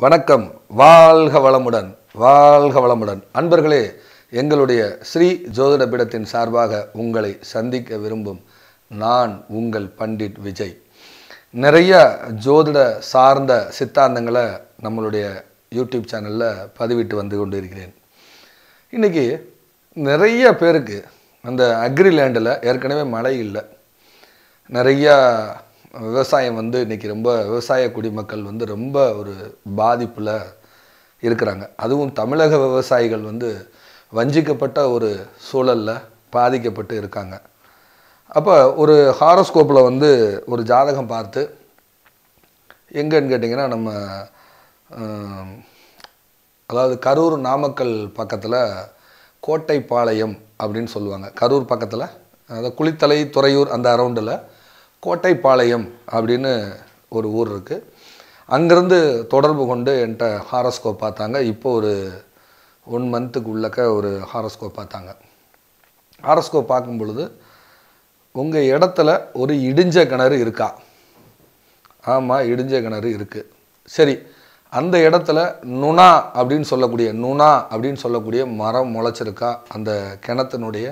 வணக்கம். வாழ்க வளமுடன் வாழ்க வளமுடன். அன்பர்களே எங்களுடைய ஸ்ரீ ஜோதிட பீடத்தின் சார்பாக உங்களை சந்திக்க விரும்பும் நான் உங்கள் பண்டிட் விஜய். நிறைய ஜோதிட சார்ந்த சித்தாந்தங்களை நம்மளுடைய யூடியூப் சேனலில் பதிவிட்டு வந்து கொண்டு இருக்கிறேன் இன்றைக்கி நிறைய பேருக்கு அந்த அக்ரி லேண்டில் ஏற்கனவே மழை இல்லை. நிறையா விவசாயம் வந்து இன்றைக்கி ரொம்ப விவசாய குடிமக்கள் வந்து ரொம்ப ஒரு பாதிப்பில் இருக்கிறாங்க. அதுவும் தமிழக விவசாயிகள் வந்து வஞ்சிக்கப்பட்ட ஒரு சூழலில் பாதிக்கப்பட்டு இருக்காங்க. அப்போ ஒரு ஹாரோஸ்கோப்பில் வந்து ஒரு ஜாதகம் பார்த்து எங்கன்னு கேட்டிங்கன்னா நம்ம அதாவது கரூர் நாமக்கல் பக்கத்தில் கோட்டைப்பாளையம் அப்படின்னு சொல்லுவாங்க. கரூர் பக்கத்தில் அதாவது குளித்தலை துறையூர் அந்த அரௌண்டில் கோட்டைப்பாளையம் அப்படின்னு ஒரு ஊர் இருக்குது அங்கேருந்து தொடர்பு கொண்டு என்கிட்ட ஹாரஸ்கோப் பார்த்தாங்க. இப்போ ஒரு ஒன் மந்த்துக்கு உள்ளக்க ஒரு ஹாரஸ்கோப் பார்த்தாங்க. ஹாரஸ்கோப் பார்க்கும் பொழுது உங்கள் இடத்துல ஒரு இடிஞ்ச கிணறு இருக்கா? ஆமாம் இடிஞ்ச கிணறு இருக்குது சரி அந்த இடத்துல நுணா அப்படின்னு சொல்லக்கூடிய நுணா அப்படின்னு சொல்லக்கூடிய மரம் முளைச்சிருக்கா? அந்த கிணத்தினுடைய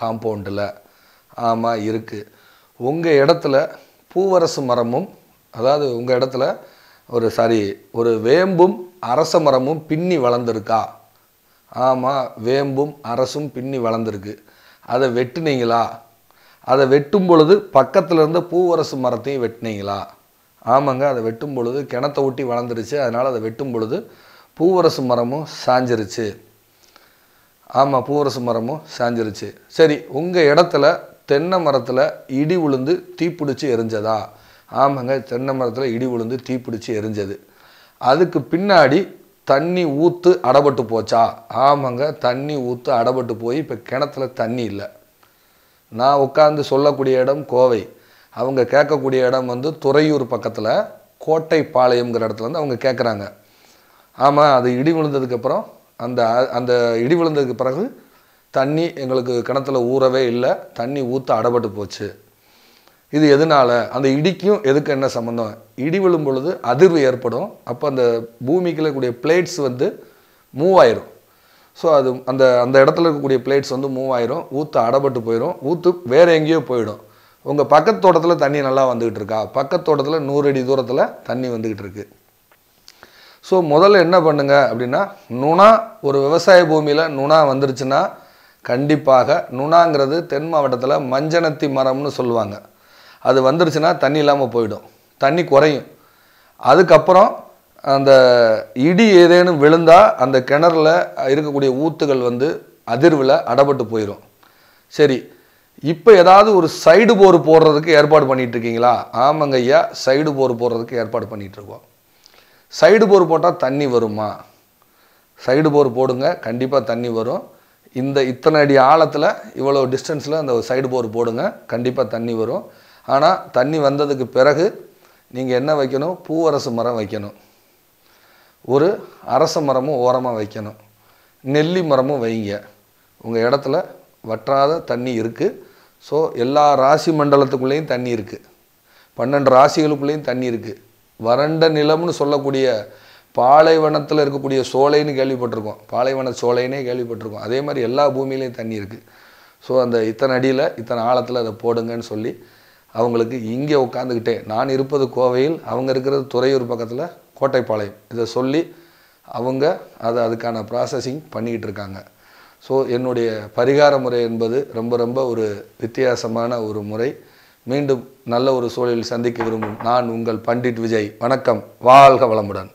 காம்பவுண்டில் ஆமாம் இருக்குது உங்கள் இடத்துல பூவரசு மரமும் அதாவது உங்கள் இடத்துல ஒரு சாரி ஒரு வேம்பும் அரச மரமும் பின்னி வளர்ந்துருக்கா? ஆமாம் வேம்பும் அரசும் பின்னி வளர்ந்துருக்கு. அதை வெட்டுனீங்களா? அதை வெட்டும் பொழுது பக்கத்தில் இருந்த பூவரசு மரத்தையும் வெட்டினீங்களா? ஆமாங்க அதை வெட்டும் பொழுது கிணத்தை ஒட்டி வளர்ந்துருச்சு. அதனால் அதை வெட்டும் பொழுது பூவரசு மரமும் சாஞ்சிருச்சு. ஆமாம் பூவரசு மரமும் சாஞ்சிருச்சு. சரி உங்கள் இடத்துல தென்னை மரத்தில் இடி விழுந்து தீப்பிடிச்சு எரிஞ்சதா? ஆமாங்க தென்னை மரத்தில் இடி விழுந்து தீப்பிடிச்சு எரிஞ்சது. அதுக்கு பின்னாடி தண்ணி ஊற்று அடபட்டு போச்சா? ஆமாங்க தண்ணி ஊற்று அடபட்டு போய் இப்போ கிணத்துல தண்ணி இல்லை. நான் உட்காந்து சொல்லக்கூடிய இடம் கோவை. அவங்க கேட்கக்கூடிய இடம் வந்து துறையூர் பக்கத்தில் கோட்டைப்பாளையம்ங்கிற இடத்துல வந்து அவங்க கேட்குறாங்க ஆமாம் அது இடி விழுந்ததுக்கப்புறம் அந்த அந்த இடி விழுந்ததுக்கு பிறகு தண்ணி எங்களுக்கு கிணத்துல ஊறவே இல்லை. தண்ணி ஊற்ற அடபட்டு போச்சு. இது எதனால்? அந்த இடிக்கும் எதுக்கு என்ன சம்மந்தம் இடி விழும் பொழுது அதிர்வு ஏற்படும். அப்போ அந்த பூமிக்குள்ள கூடிய பிளேட்ஸ் வந்து மூவ் ஆயிரும். ஸோ அது அந்த அந்த இடத்துல இருக்கக்கூடிய பிளேட்ஸ் வந்து மூவ் ஆயிரும். ஊற்று அடபட்டு போயிடும் ஊற்று வேறு எங்கேயோ போயிடும். உங்கள் பக்கத்து தோட்டத்தில் தண்ணி நல்லா வந்துக்கிட்டு இருக்கா? பக்கத்து தோட்டத்தில் நூறு அடி தூரத்தில் தண்ணி வந்துக்கிட்டு இருக்கு. ஸோ முதல்ல என்ன பண்ணுங்கள் அப்படின்னா நுணா ஒரு விவசாய பூமியில் நுணா வந்துருச்சுன்னா கண்டிப்பாக நுணாங்கிறது தென் மாவட்டத்தில் மஞ்சனத்தி மரம்னு சொல்லுவாங்க. அது வந்துருச்சுன்னா தண்ணி இல்லாமல் போயிடும். தண்ணி குறையும். அதுக்கப்புறம் அந்த இடி ஏதேனும் விழுந்தால் அந்த கிணறுல இருக்கக்கூடிய ஊத்துகள் வந்து அதிர்வில் அடபட்டு போயிடும் சரி இப்போ ஏதாவது ஒரு சைடு போர் போடுறதுக்கு ஏற்பாடு பண்ணிகிட்டு இருக்கீங்களா ஆமாங்க ஐயா சைடு போர் போடுறதுக்கு ஏற்பாடு பண்ணிகிட்ருக்கோம் சைடு போர் போட்டால் தண்ணி வருமா? சைடு போர் போடுங்க கண்டிப்பாக தண்ணி வரும். இந்த இத்தனை அடி ஆழத்தில் இவ்வளோ டிஸ்டன்ஸில் அந்த சைடு போர் போடுங்க. கண்டிப்பாக தண்ணி வரும். ஆனால் தண்ணி வந்ததுக்கு பிறகு நீங்கள் என்ன வைக்கணும்? பூவரசு மரம் வைக்கணும். ஒரு அரச மரமும் ஓரமாக வைக்கணும். நெல்லி மரமும் வைங்க. உங்கள் இடத்துல வற்றாத தண்ணி இருக்குது ஸோ எல்லா ராசி மண்டலத்துக்குள்ளேயும் தண்ணி இருக்குது பன்னெண்டு ராசிகளுக்குள்ளேயும் தண்ணி இருக்குது வறண்ட நிலம்னு சொல்லக்கூடிய பாலைவனத்தில் இருக்கக்கூடிய சோலைன்னு கேள்விப்பட்டிருக்கோம். பாலைவன சோலைன்னே கேள்விப்பட்டிருக்கோம். அதே மாதிரி எல்லா பூமியிலையும் தண்ணி இருக்குது ஸோ அந்த இத்தனை அடியில் இத்தனை ஆழத்தில் அதை போடுங்கன்னு சொல்லி அவங்களுக்கு இங்கே உட்காந்துக்கிட்டே நான் இருப்பது கோவையில் அவங்க இருக்கிறது துறையூர் பக்கத்தில் கோட்டைப்பாளையம். இதை சொல்லி அவங்க அதை அதுக்கான ப்ராசஸிங் பண்ணிக்கிட்டு இருக்காங்க. ஸோ என்னுடைய பரிகார முறை என்பது ரொம்ப ரொம்ப ஒரு வித்தியாசமான ஒரு முறை. மீண்டும் நல்ல ஒரு சூழலில் சந்திக்க விரும்பும் நான் உங்கள் பண்டிட் விஜய். வணக்கம். வாழ்க வளமுடன்.